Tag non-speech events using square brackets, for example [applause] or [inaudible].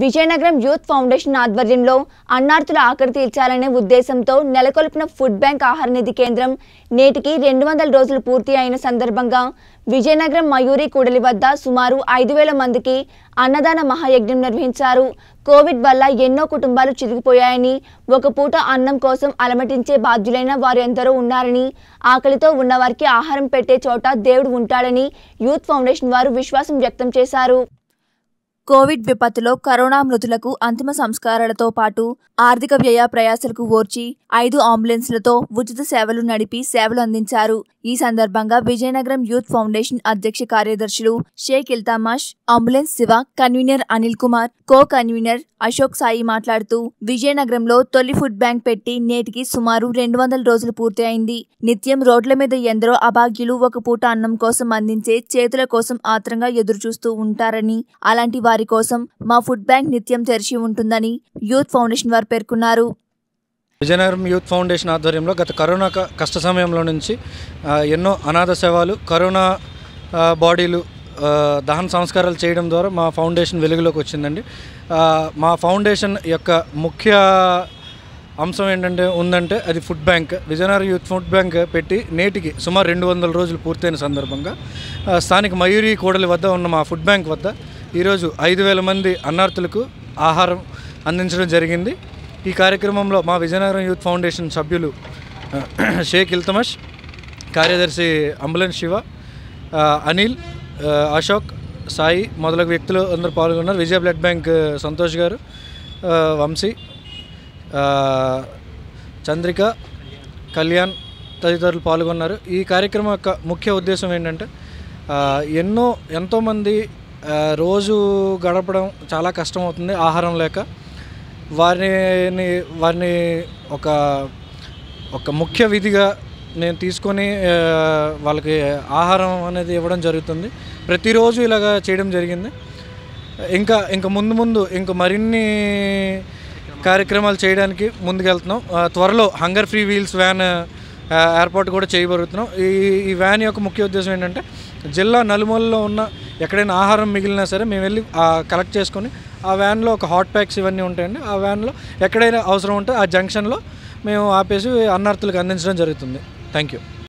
Vizianagaram youth foundation ఆధ్వర్యంలో అన్నార్థుల ఆకలి తీర్చాలనే ఉద్దేశంతో నెలకొల్పిన ఫుడ్ బ్యాంక్ ఆహార నిధి కేంద్రం నేటికి రెండు వందల రోజులు పూర్తి అయిన సందర్భంగా విజయనగరం మయూరి కూడలి వద్ద సుమారు ఐదు వేల మందికి అన్నదాన మహాయజ్ఞం నిర్వహించారు. కోవిడ్ వల్ల ఎన్నో కుటుంబాలు చిరిగిపోయాయని ఒక పూట అన్నం కోసం అలమటించే బాధ్యులైన వారు ఎందరో ఉన్నారని ఆకలితో ఉన్నవారికి ఆహారం పెట్టే చోట దేవుడు ఉంటాడని యూత్ ఫౌండేషన్ వారు విశ్వాసం వ్యక్తం చేశారు. కోవిడ్ విపత్తులో కరోనా మృతులకు అంతిమ సంస్కారాలతో పాటు ఆర్థిక వ్యయ ప్రయాసలకు ఓర్చి ఐదు అంబులెన్స్లతో ఉచిత సేవలు నడిపి సేవలు అందించారు. ఈ సందర్భంగా విజయనగరం యూత్ ఫౌండేషన్ అధ్యక్ష కార్యదర్శులు Sheikh Iltamash ambulance Shiva convener Anil Kumar co convener Ashok Sai మాట్లాడుతూ విజయనగరంలో తొలి ఫుడ్ బ్యాంక్ పెట్టి నేటికి సుమారు రెండు వందల రోజులు పూర్తి అయింది నిత్యం రోడ్ల మీద ఎందరో అభాగ్యులు ఒక పూట అన్నం కోసం అందించే చేతుల కోసం ఆత్రంగా ఎదురుచూస్తూ ఉంటారని అలాంటి వారి కోసం మా ఫుడ్ బ్యాంక్ నిత్యం తెరిచి ఉంటుందని యూత్ ఫౌండేషన్ వారు పేర్కొన్నారు. విజయనగరం యూత్ ఫౌండేషన్ ఆధ్వర్యంలో గత కరోనా కష్ట సమయంలో నుంచి ఎన్నో అనాథ సేవలు కరోనా బాడీలు దహన సంస్కారాలు చేయడం ద్వారా మా ఫౌండేషన్ వెలుగులోకి వచ్చిందండి. మా ఫౌండేషన్ యొక్క ముఖ్య అంశం ఏంటంటే ఉందంటే అది food bank. Vizianagaram youth food bank పెట్టి నేటికి సుమారు రెండు వందల రోజులు పూర్తయిన సందర్భంగా స్థానిక మయూరి కోడలి వద్ద ఉన్న మా ఫుడ్ బ్యాంక్ వద్ద ఈరోజు ఐదు వేల మంది అన్నార్థులకు ఆహారం అందించడం జరిగింది. ఈ కార్యక్రమంలో మా విజయనగరం యూత్ ఫౌండేషన్ సభ్యులు [clears throat] షేక్ ఇల్తమష్ కార్యదర్శి అంబులెన్స్ శివ అనిల్ అశోక్ సాయి మొదలగు వ్యక్తులు అందరూ పాల్గొన్నారు. విజయ బ్లడ్ బ్యాంక్ సంతోష్ గారు వంశీ చంద్రిక కళ్యాణ్ తదితరులు పాల్గొన్నారు. ఈ కార్యక్రమం యొక్క ముఖ్య ఉద్దేశం ఏంటంటే ఎన్నో ఎంతోమంది రోజు గడపడం చాలా కష్టం అవుతుంది ఆహారం లేక. వారిని వారిని ఒక ఒక ముఖ్య విధిగా నేను తీసుకొని వాళ్ళకి ఆహారం అనేది ఇవ్వడం జరుగుతుంది. ప్రతిరోజు ఇలాగా చేయడం జరిగింది. ఇంకా ఇంకా ముందు ముందు ఇంకా మరిన్ని కార్యక్రమాలు చేయడానికి ముందుకెళ్తున్నాం. త్వరలో హంగర్ ఫ్రీ వీల్స్ వ్యాన్ ఏర్పాటు కూడా చేయబోతున్నాం. ఈ ఈ వ్యాన్ యొక్క ముఖ్య ఉద్దేశం ఏంటంటే జిల్లా నలుమూలలో ఉన్న ఎక్కడైనా ఆహారం మిగిలినా సరే మేము వెళ్ళి కలెక్ట్ చేసుకొని ఆ వ్యాన్లో ఒక హాట్ ప్యాక్స్ ఇవన్నీ ఉంటాయండి. ఆ వ్యాన్లో ఎక్కడైనా అవసరం ఉంటే ఆ జంక్షన్లో మేము ఆపేసి అన్నార్థులకు అందించడం జరుగుతుంది. Thank you